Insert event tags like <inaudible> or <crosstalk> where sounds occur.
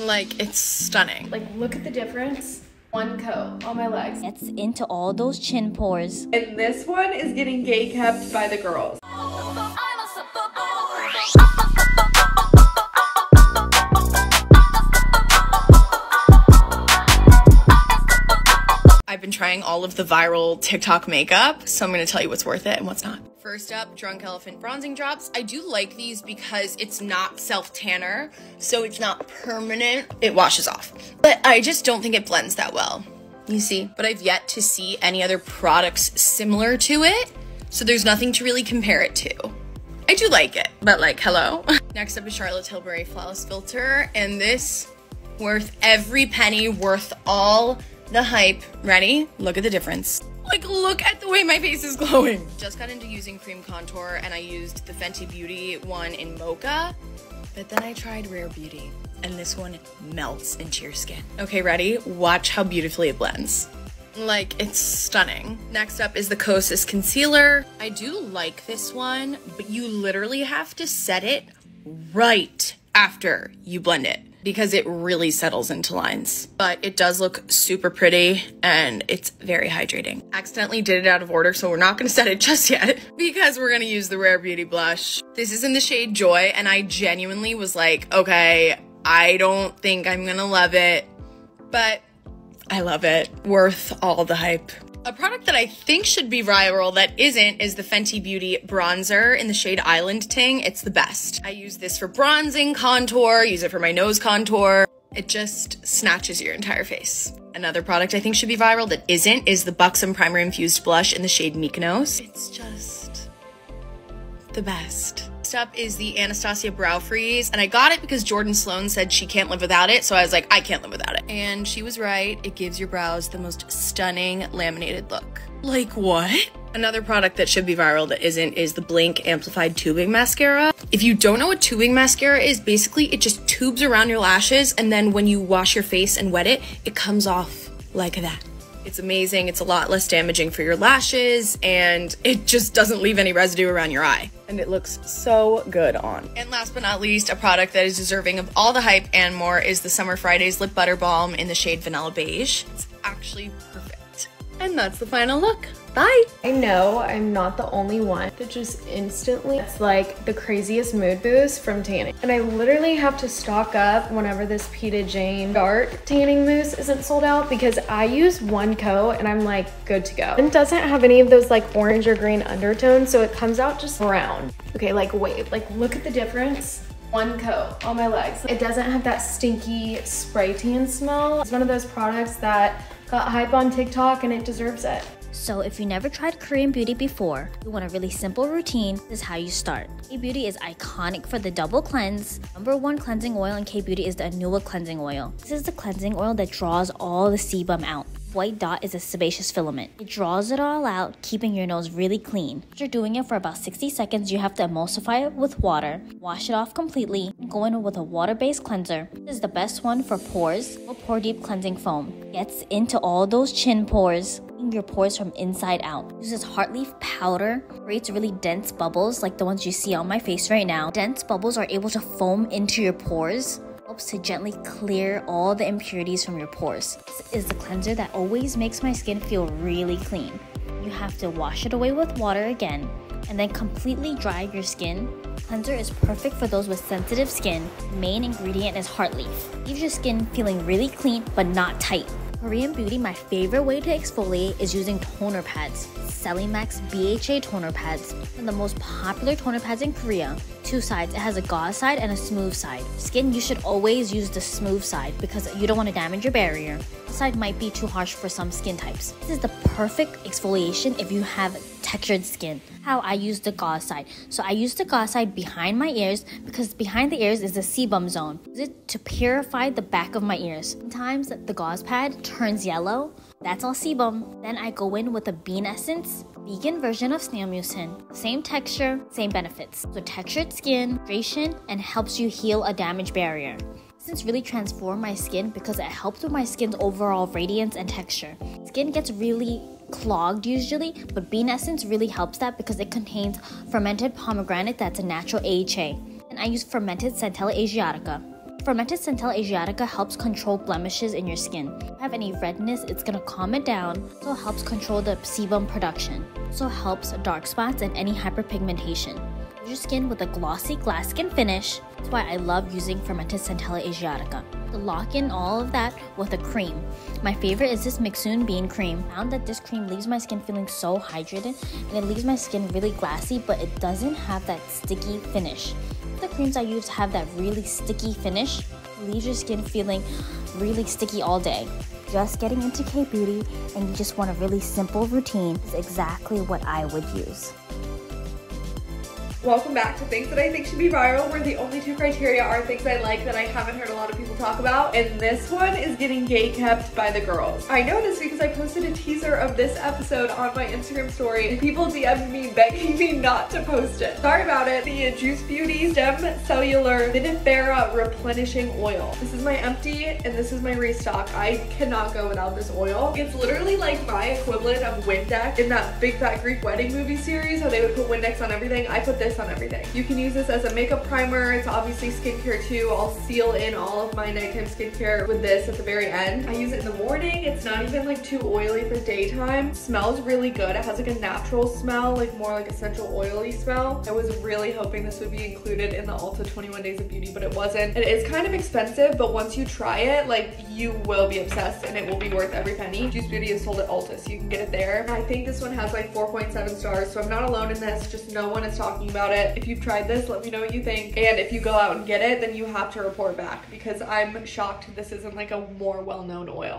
Like, it's stunning. Like, look at the difference. One coat on my legs. Gets into all those chin pores. And this one is getting gay kept by the girls. I've been trying all of the viral TikTok makeup, so I'm gonna tell you what's worth it and what's not. First up, Drunk Elephant Bronzing Drops. I do like these because it's not self tanner, so it's not permanent. It washes off. But I just don't think it blends that well. You see? But I've yet to see any other products similar to it, so there's nothing to really compare it to. I do like it, but like, hello? <laughs> Next up is Charlotte Tilbury Flawless Filter, and this worth every penny, worth all the hype. Ready? Look at the difference. Like, look at the way my face is glowing. Just got into using cream contour and I used the Fenty Beauty one in Mocha, but then I tried Rare Beauty and this one melts into your skin. Okay, ready? Watch how beautifully it blends. Like, it's stunning. Next up is the Kosas Concealer. I do like this one, but you literally have to set it right after you blend it because it really settles into lines. But it does look super pretty and it's very hydrating. Accidentally did it out of order, so we're not gonna set it just yet <laughs> because we're gonna use the Rare Beauty blush. This is in the shade Joy and I genuinely was like, okay, I don't think I'm gonna love it, but I love it. Worth all the hype. A product that I think should be viral that isn't is the Fenty Beauty bronzer in the shade Island Ting. It's the best. I use this for bronzing, contour, use it for my nose contour. It just snatches your entire face. Another product I think should be viral that isn't is the Buxom Primer Infused Blush in the shade Mykonos. It's just the best. Next up is the Anastasia Brow Freeze, and I got it because Jordan Sloan said she can't live without it, so I was like, I can't live without it. And she was right, it gives your brows the most stunning laminated look. Like what? Another product that should be viral that isn't is the Blinc Amplified Tubing Mascara. If you don't know what tubing mascara is, basically it just tubes around your lashes and then when you wash your face and wet it, it comes off like that. It's amazing. It's a lot less damaging for your lashes and it just doesn't leave any residue around your eye. And it looks so good on. And last but not least, a product that is deserving of all the hype and more is the Summer Fridays Lip Butter Balm in the shade Vanilla Beige. It's actually perfect. And that's the final look. Bye. I know I'm not the only one that just instantly, it's like the craziest mood boost from tanning. And I literally have to stock up whenever this Peta Jane Dark tanning mousse isn't sold out because I use one coat and I'm like good to go. It doesn't have any of those like orange or green undertones, so it comes out just brown. Okay, like wait, like look at the difference one coat on my legs. It doesn't have that stinky spray tan smell. It's one of those products that got hype on TikTok and it deserves it. So if you never tried Korean Beauty before, you want a really simple routine, this is how you start. K-Beauty is iconic for the double cleanse. Number one cleansing oil in K-Beauty is the Anua cleansing oil. This is the cleansing oil that draws all the sebum out. White dot is a sebaceous filament. It draws it all out, keeping your nose really clean. After doing it for about 60 seconds, you have to emulsify it with water, wash it off completely, and go in with a water-based cleanser. This is the best one for pores. A pore deep cleansing foam. Gets into all those chin pores, your pores from inside out. Uses heart leaf powder, creates really dense bubbles like the ones you see on my face right now. Dense bubbles are able to foam into your pores helps to gently clear all the impurities from your pores. This is the cleanser that always makes my skin feel really clean. You have to wash it away with water again and then completely dry your skin. Cleanser is perfect for those with sensitive skin. Main ingredient is heart leaf. Leaves your skin feeling really clean but not tight. Korean Beauty, my favorite way to exfoliate is using toner pads. Celimax BHA toner pads. Of the most popular toner pads in Korea. Two sides, it has a gauze side and a smooth side. Skin, you should always use the smooth side because you don't want to damage your barrier. This side might be too harsh for some skin types. This is the perfect exfoliation if you have textured skin. How I use the gauze side. So I use the gauze side behind my ears because behind the ears is the sebum zone. Use it to purify the back of my ears. Sometimes the gauze pad turns yellow. That's all sebum. Then I go in with a bean essence, vegan version of snail mucin. Same texture, same benefits. So textured skin, hydration, and helps you heal a damaged barrier. Since really transformed my skin because it helps with my skin's overall radiance and texture. Skin gets really clogged usually, but bean essence really helps that because it contains fermented pomegranate that's a natural AHA. And I use fermented Centella asiatica. Fermented Centella Asiatica helps control blemishes in your skin. If you have any redness, it's gonna calm it down. Also helps control the sebum production. Also helps dark spots and any hyperpigmentation. Your skin with a glossy glass skin finish. That's why I love using Fermented Centella Asiatica. To lock in all of that with a cream. My favorite is this Mixsoon Bean Cream. I found that this cream leaves my skin feeling so hydrated and it leaves my skin really glassy, but it doesn't have that sticky finish the creams I use have that really sticky finish. Leaves your skin feeling really sticky all day. Just getting into K Beauty and you just want a really simple routine is exactly what I would use. Welcome back to Things That I Think Should Be Viral, where the only two criteria are things I like that I haven't heard a lot of people talk about, and this one is getting gay kept by the girls. I know this because I posted a teaser of this episode on my Instagram story, and people DM'd me begging me not to post it. Sorry about it. The Juice Beauty Stem Cellular Vinifera Replenishing Oil. This is my empty, and this is my restock. I cannot go without this oil. It's literally like my equivalent of Windex in that Big Fat Greek Wedding movie series, how they would put Windex on everything. I put this this on everything. You can use this as a makeup primer. It's obviously skincare too. I'll seal in all of my nighttime skincare with this at the very end. I use it in the morning. It's not even like too oily for daytime. It smells really good. It has like a natural smell, like more like a essential oily smell. I was really hoping this would be included in the Ulta 21 Days of Beauty, but it wasn't. It is kind of expensive, but once you try it, like you will be obsessed and it will be worth every penny. Juice Beauty is sold at Ulta, so you can get it there. I think this one has like 4.7 stars, so I'm not alone in this. Just no one is talking about about it. If you've tried this, let me know what you think. And if you go out and get it, then you have to report back because I'm shocked this isn't like a more well-known oil.